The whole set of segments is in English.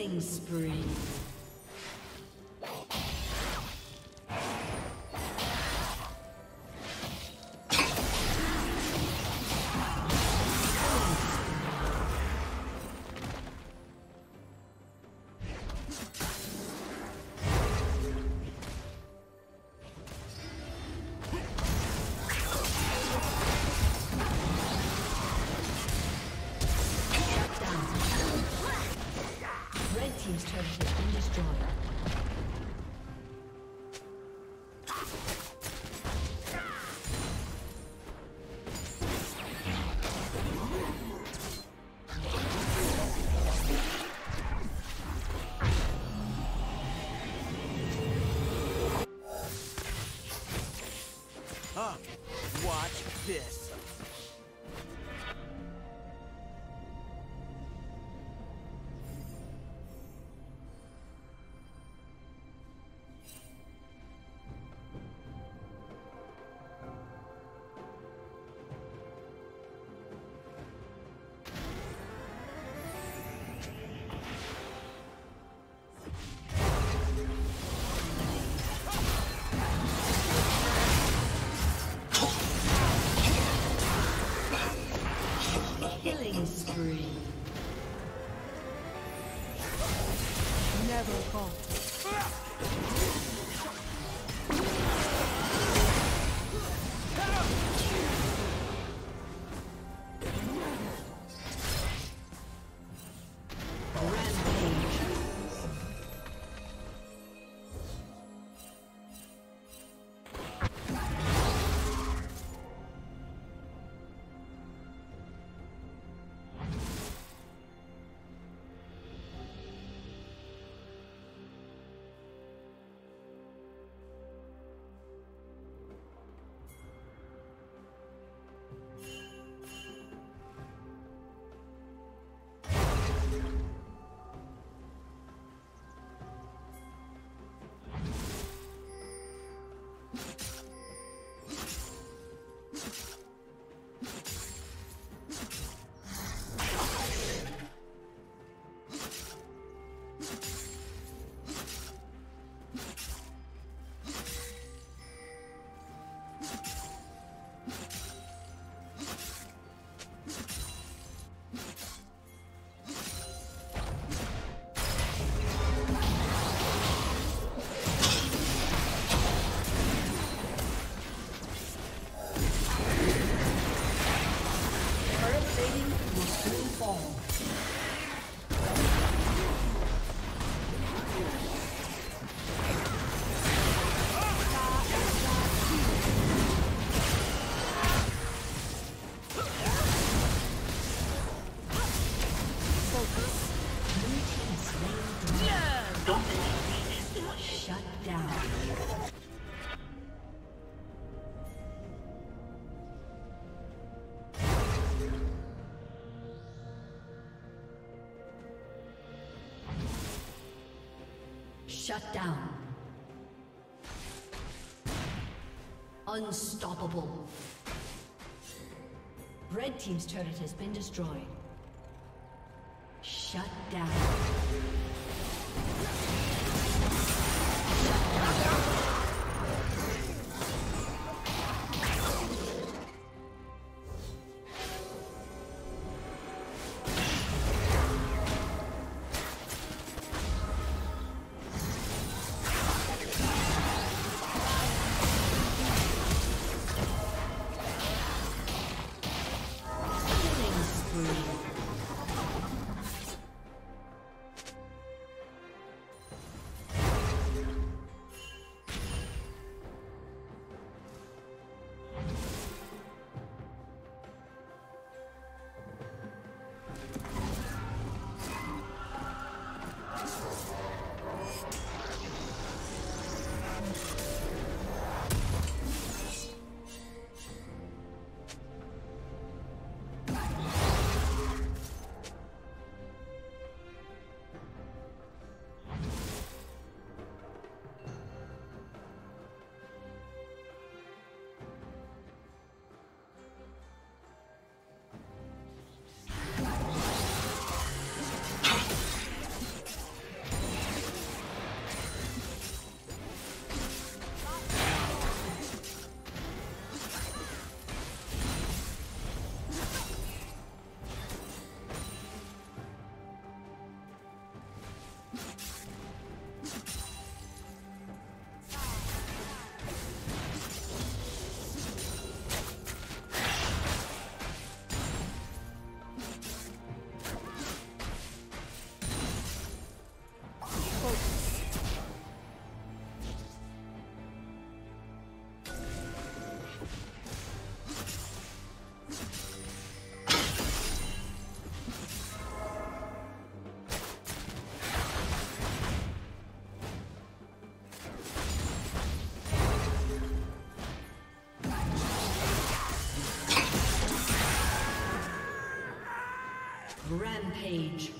Killing spree. Shut down. Unstoppable. Red Team's turret has been destroyed. Shut down. Rampage.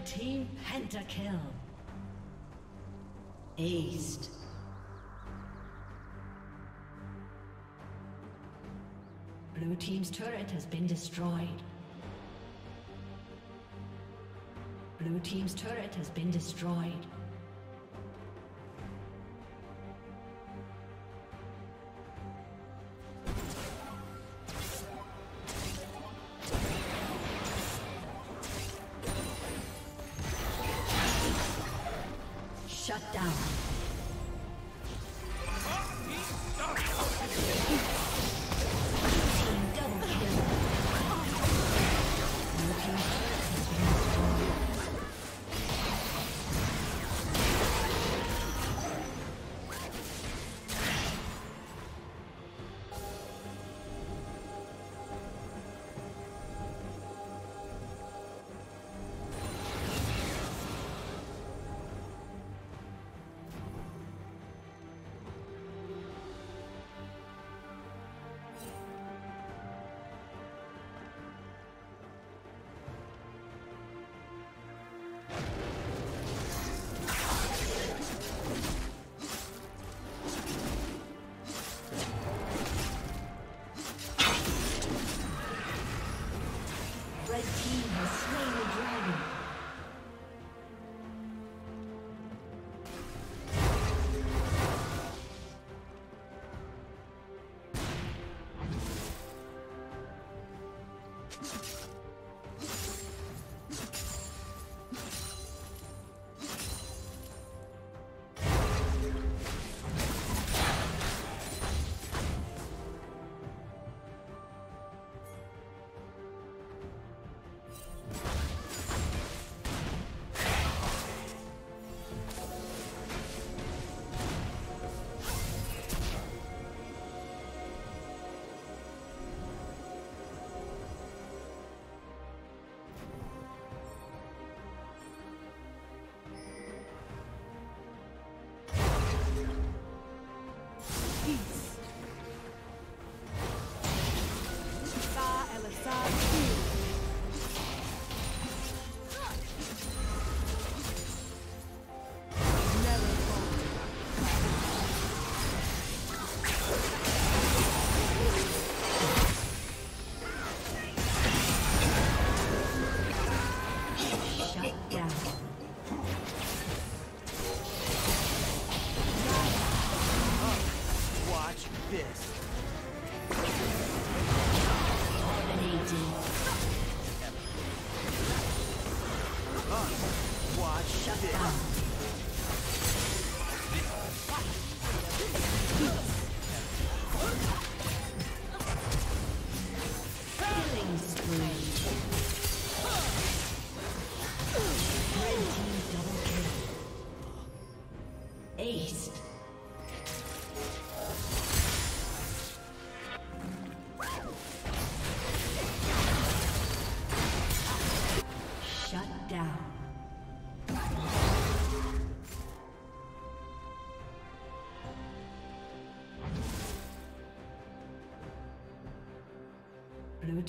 Red team pentakill. Aced. Blue team's turret has been destroyed. Blue team's turret has been destroyed. Shut down.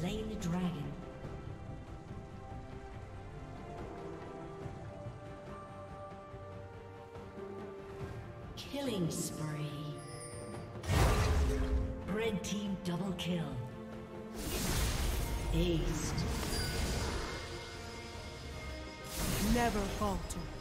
Slain the dragon. Killing spree. Red team double kill. Aced. Never falter.